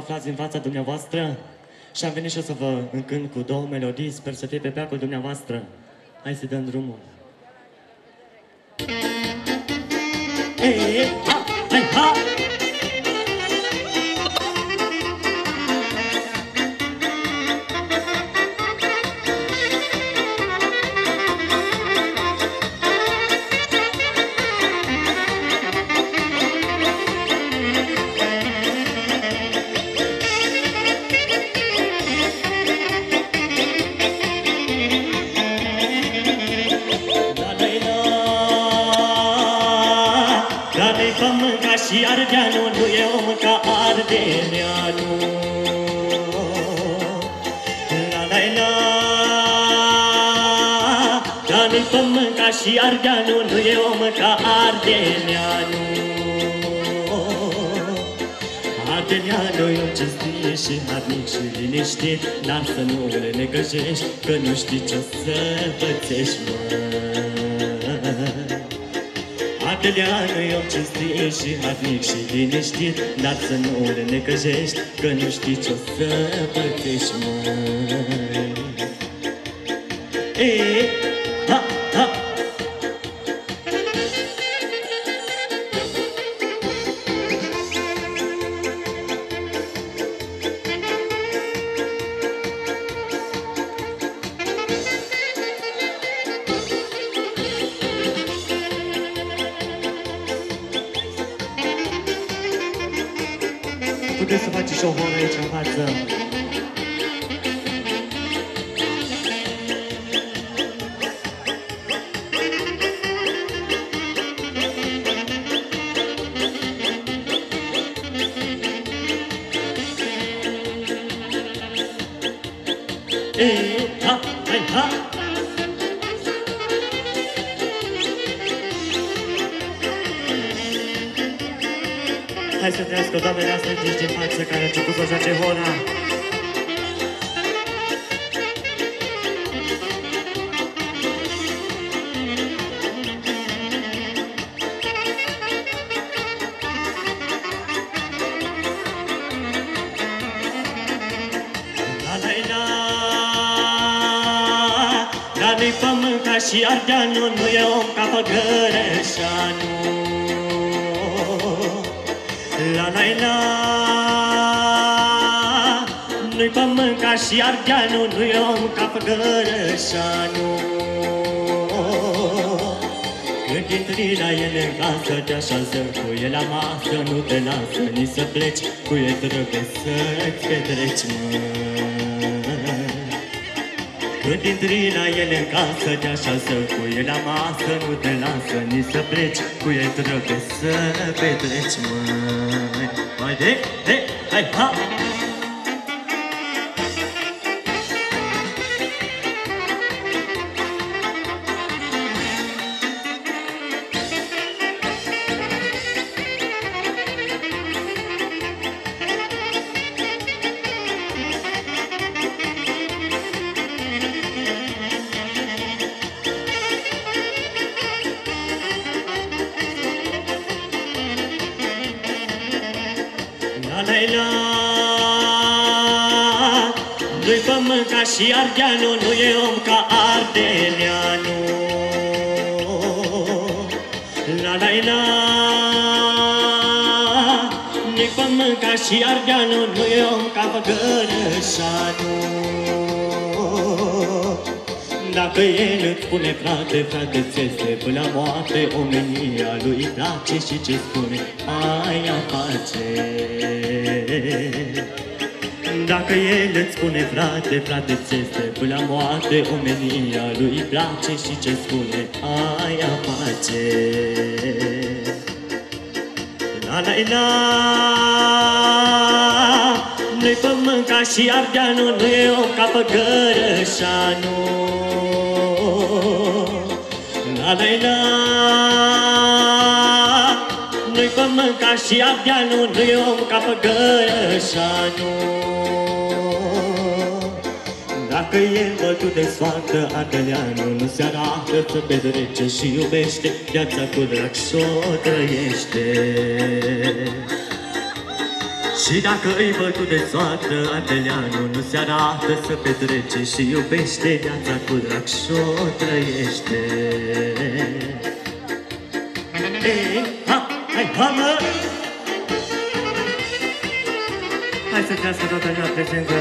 aflați în fața dumneavoastră și am venit și o să vă încânt cu două melodii, sper să fie pe placul dumneavoastră. Hai să dăm drumul. Ei, ha, hai, ha! Și ardeanul, nu e om ca ardeneanul. La la la Care-i pământ ca și ardeanul, nu e om ca ardeneanul. Ardeneanul e un cinstit și harnic și liniștit, dar să nu le negăjești, că nu știi ce o să pățești, măi. Adeliană e om cinstit și harnic și liniștit Dar să nu le necăjești, că nu știi ce-o să pățești, măi. Ei, Puteți să faceți și o horă aici în față Ei, care a început să joace hora. La la la Dar nu-i pământ ca și ardeanul Nu e om ca Făgărășanul La la la pământ ca și ardeanul Nu e om ca Făgărășanul când intri la el în casă, te așează cu el la masă Nu te lasă nici să pleci, cu el trebuie să-ți petreci, măi când intri la el în casă, te așează cu el la masă Nu te lasă nici să pleci, cu el trebuie să petreci, măi Hai de, de, hai, ha! Și ardeanul Nu e om ca ardeleanul La la la. Nu-i pământ ca și ardeanul Nu e om ca făgărășanul dacă el îți spune frate, frate, ți este până la moarte Omenia lui îi place și ce spune, aia face Dacă el îți spune frate, frate, ți este până la moarte Omenia lui îi place și ce spune, aia face La la la Nu-i pământ ca și ardeanul Nu e om ca păgărășanul. La la la Nu-i pământ ca și ardeanul Nu e om ca păgărășanul dacă el bătut de soartă, Ardeleanul nu se arată Să petrece și iubește Viața cu drag și-o trăiește. Și Și dacă îi bătut de soartă, Adelianul nu se arată să petrece Și iubește viața cu drag și-o trăiește. Ei, ha, hai, ha, mă! Hai să trească toată lumea prezentă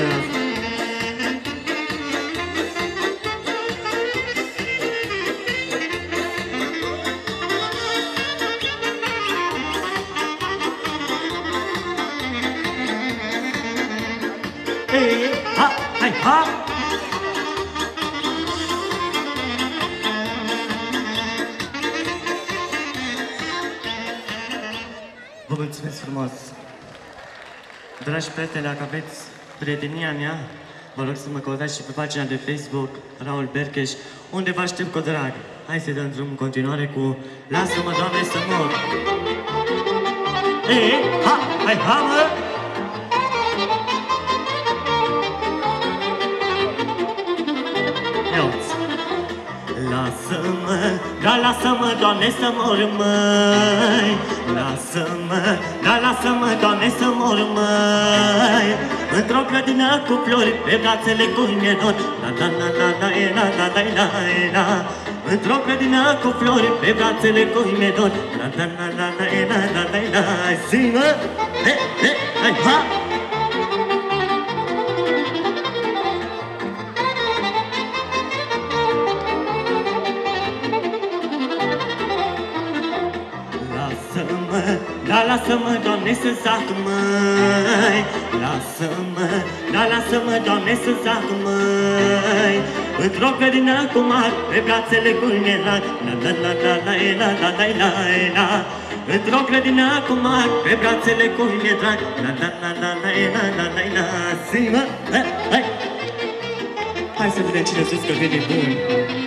Dragi prieteni, dacă aveți prietenia mea, vă rog să mă căutați și pe pagina de Facebook, Raul Bercheș, unde vă aștept cu drag. Hai să dăm drum în continuare cu Lasă-mă, Doamne, să mor! Ei, ha, hai, ha, mă! Da, lasă-mă, Doamne, să mor, măi Lasă-mă, da, lasă-mă, Doamne, să mor, măi Într-o grădină cu flori, pe brațele cu nenor La, la, la, la, la, e, la, la, la, la, e, la Într-o grădină cu flori, pe brațele cu nenor La, la, la, la, la, e, la, la, la, la, zi, mă! He, he, hai, ha! Lasă-mă, Doamne, să zac, măi Lasă-mă, da, lasă-mă, Doamne, să zac, măi Într-o grădină cu mari, pe brațele cu nerat La la la la la la la la la la Într-o grădină cu mari, pe brațele cu nerat La la la la la la la la la Zi-mă, hai, hai să vedem cine sus că vine bun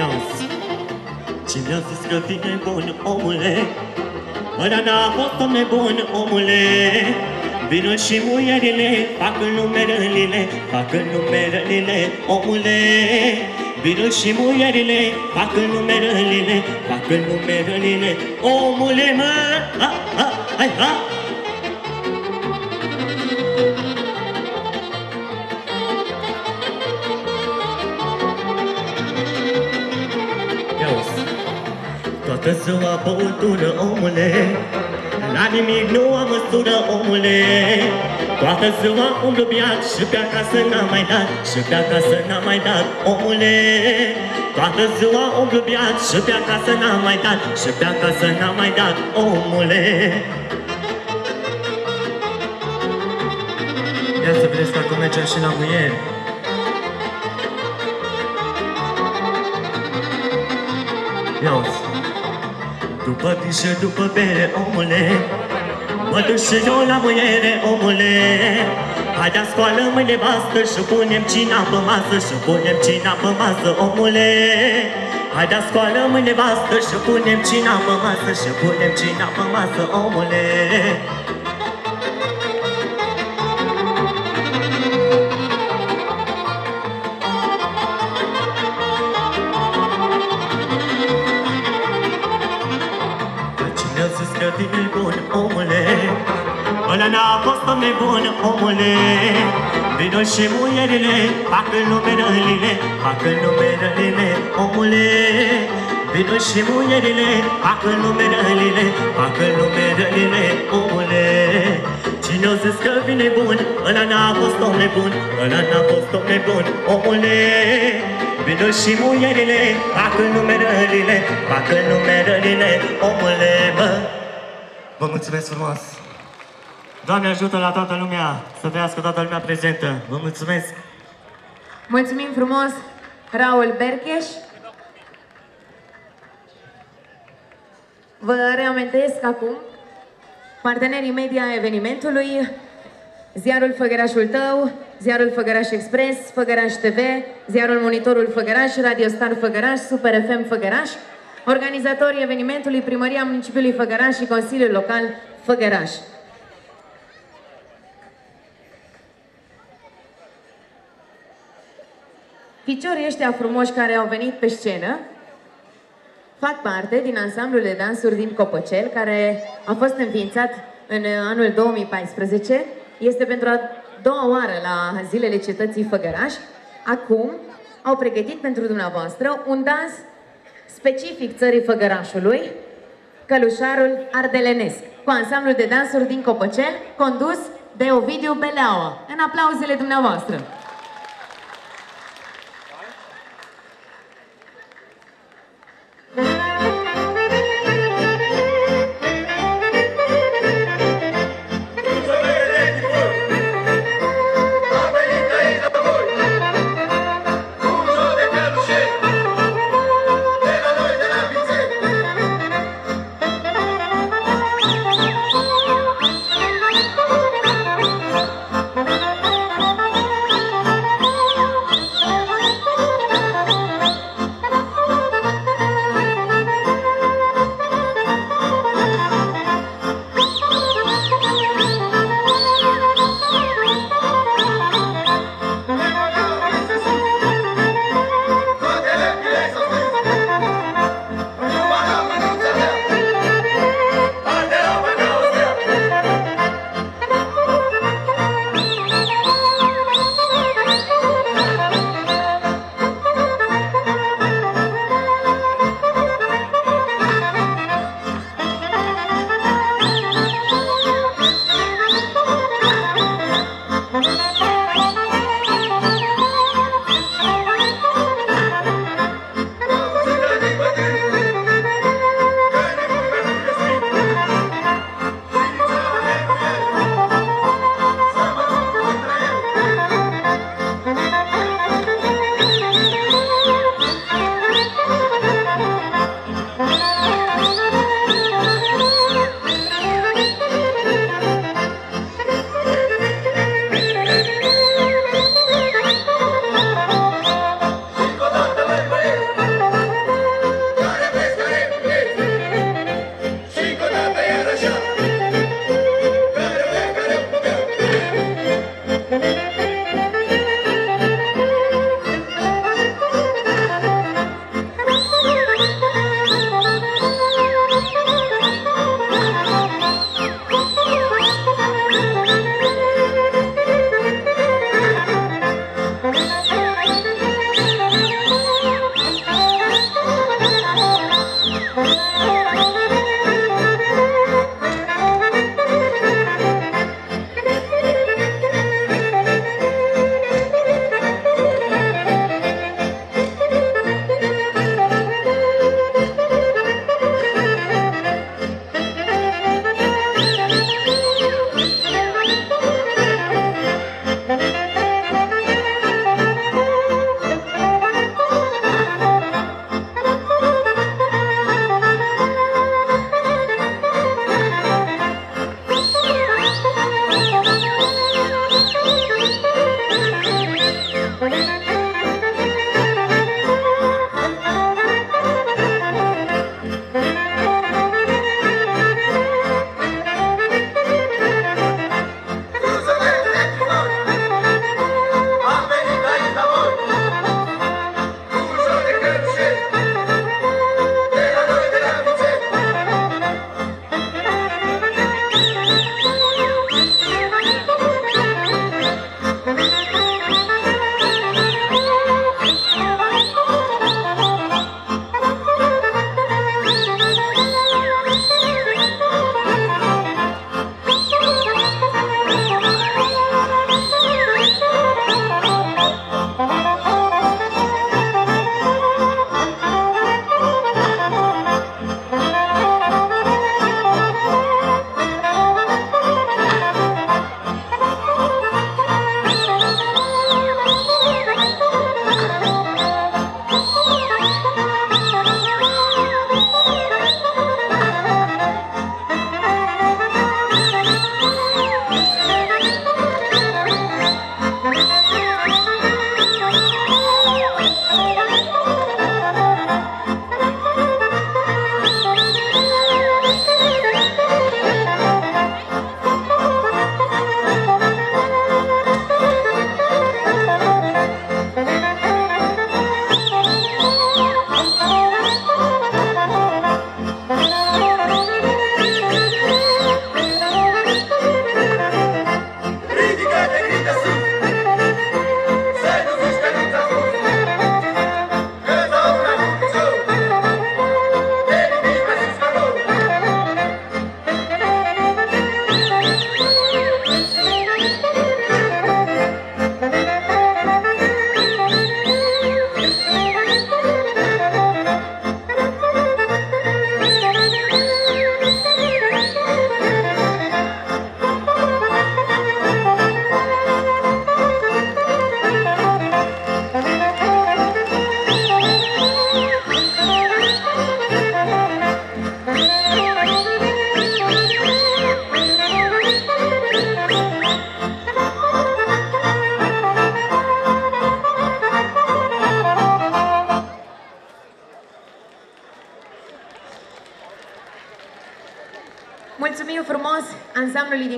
Iauzi, cine a zis că vine bun, omule? Ăla n-a fost om nebun, omule Vinul și muierile fac în numerările, fac în numerările, omule Vinul și muierile fac în numerările, fac în numerările, omule, mă, ha, ha, hai, ha! Toată ziua băutură, omule La nimic nu am măsură, omule. Toată ziua umblu biat Și pe acasă n-am mai dat Și pe acasă n-am mai dat, omule. Toată ziua umblu biat Și pe acasă n-am mai dat Și pe acasă n-am mai dat, omule. Ia să vedeți dacă mergem și la muieri. Ia uzi după pișă, după bere, omule Mă duc și eu la muiere, omule. Haidea scoală mâine vastă și punem cina pe masă Și punem cina pe masă, omule. Haidea scoală mâine vastă și punem cina pe masă Și punem cina pe masă, omule n-a fost om nebun, omule. Vino și muierile Fac în numerările Fac în numerările, omule. Vino și muierile Fac în numerările Fac în numerările, omule. Cine o zis că vine bun Ăla n-a fost om nebun Ăla n-a fost om nebun, omule. Vino și muierile Fac în numerările Fac în numerările, omule, bă Vă mulțumesc frumos! Doamne ajută la toată lumea să trăiască toată lumea prezentă. Vă mulțumesc! Mulțumim frumos, Raul Bercheș. Vă reamintesc acum partenerii media evenimentului, ziarul Făgărașul Tău, ziarul Făgăraș Express, Făgăraș TV, ziarul Monitorul Făgăraș, Radio Star Făgăraș, Super FM Făgăraș, organizatorii evenimentului, Primăria Municipiului Făgăraș și Consiliul Local Făgăraș. Ficiorii ăștia frumoși care au venit pe scenă fac parte din ansamblul de dansuri din Copăcel, care a fost înființat în anul 2014. Este pentru a doua oară la Zilele Cetății Făgăraș. Acum au pregătit pentru dumneavoastră un dans specific țării Făgărașului, Călușarul Ardelenesc, cu ansamblul de dansuri din Copăcel, condus de Ovidiu Beleaua. În aplauzele dumneavoastră!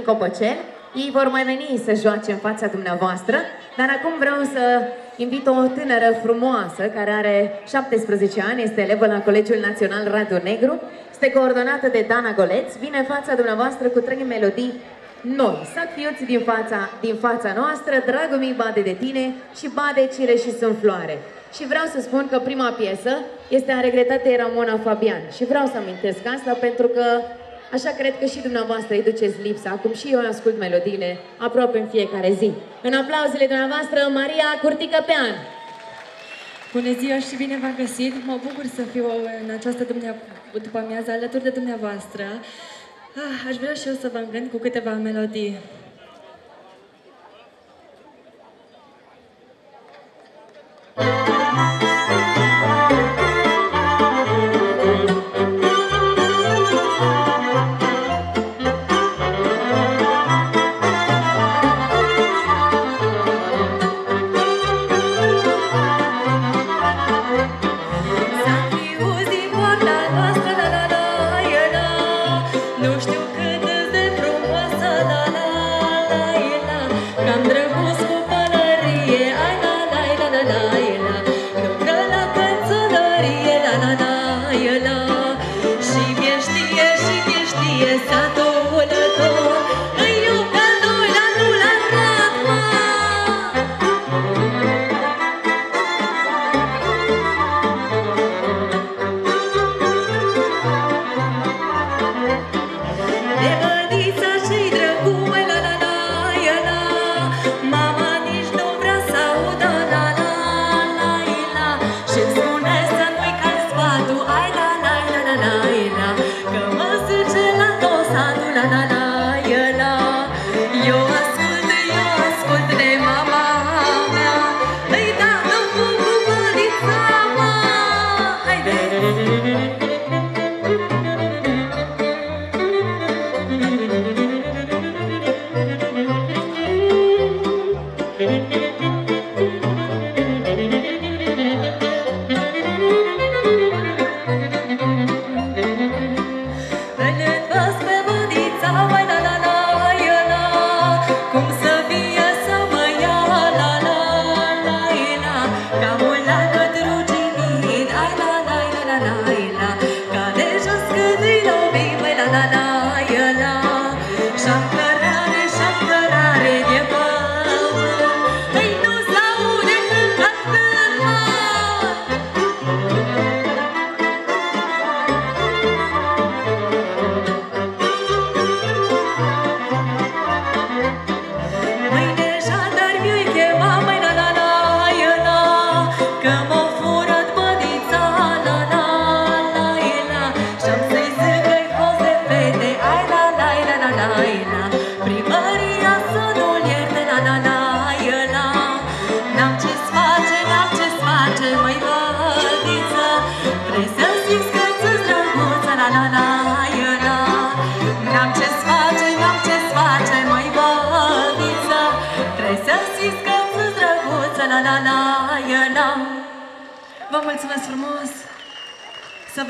Din Copăcel. Ei vor mai veni să joace în fața dumneavoastră, dar acum vreau să invit o tânără frumoasă care are 17 ani, este elevă la Colegiul Național Radu Negru, este coordonată de Dana Goleț, vine în fața dumneavoastră cu trei melodii noi, sac fiuți din fața, din fața noastră, dragul mi bade de tine și bade cire și sunt floare. Și vreau să spun că prima piesă este a regretatei Ramona Fabian. Și vreau să amintesc asta pentru că așa cred că și dumneavoastră îi duceți lipsa. Acum și eu ascult melodiile aproape în fiecare zi. În aplauzele dumneavoastră, Maria Curtică Pean. Bună ziua și bine v-am găsit! Mă bucur să fiu în această după amiază alături de dumneavoastră. Ah, aș vrea și eu să vă îngând cu câteva melodii.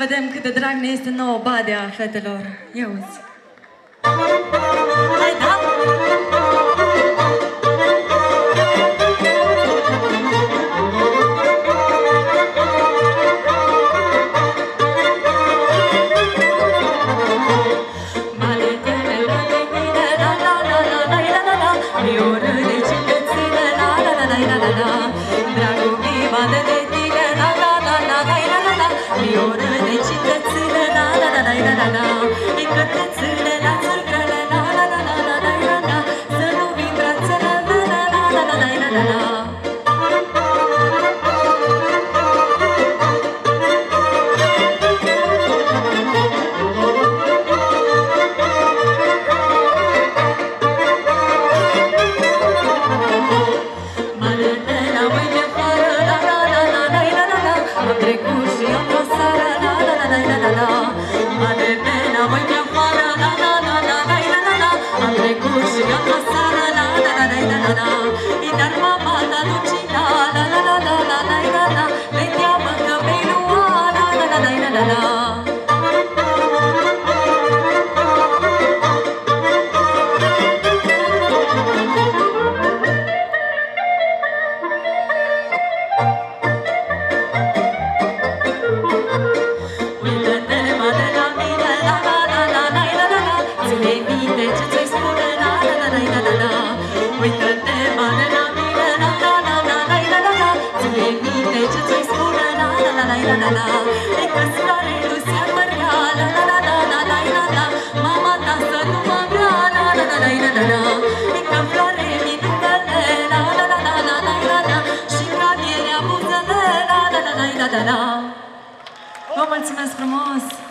vedem cât de drag ne este nouă badea fetelor. Ia uzi. No. para.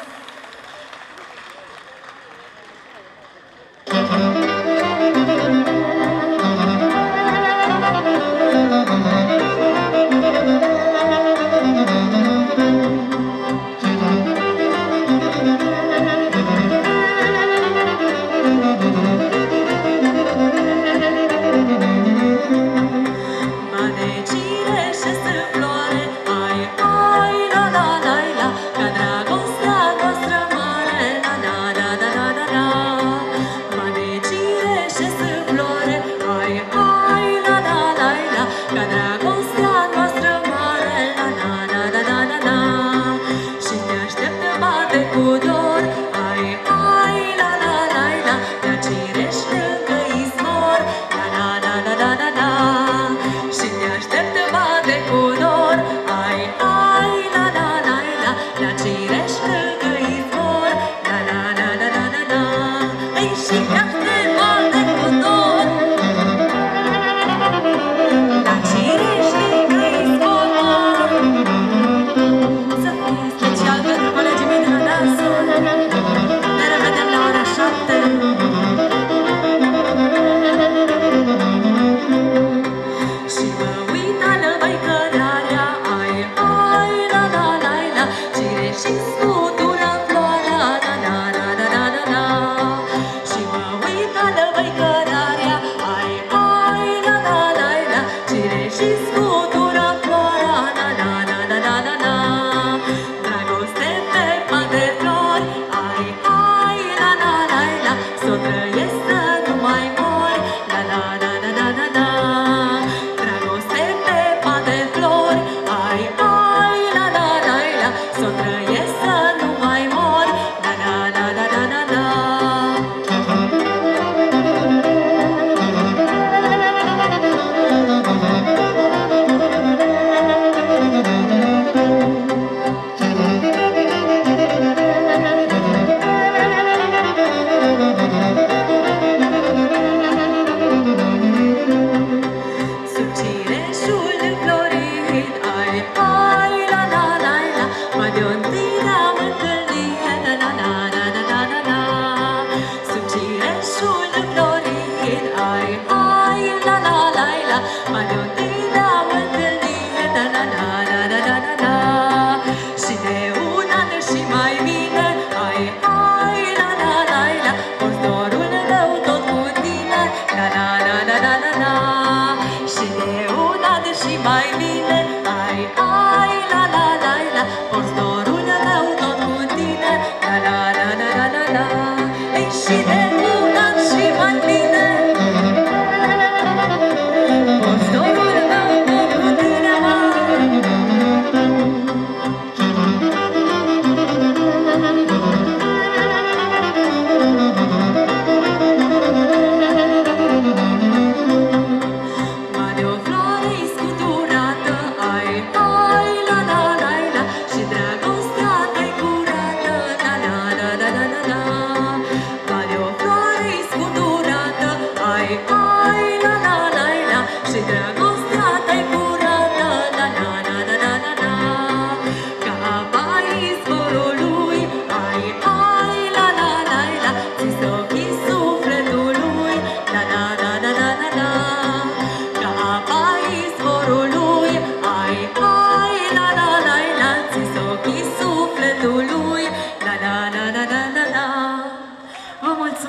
see them.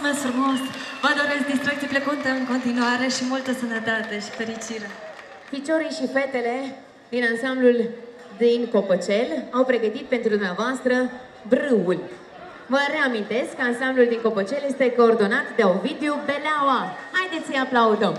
mulțumesc frumos! Vă doresc distracții plăcute în continuare și multă sănătate și fericire! Ficiorii și fetele din ansamblul din Copăcel au pregătit pentru dumneavoastră Brâul. Vă reamintesc că ansamblul din Copăcel este coordonat de Ovidiu Beleaua. Haideți să-i aplaudăm!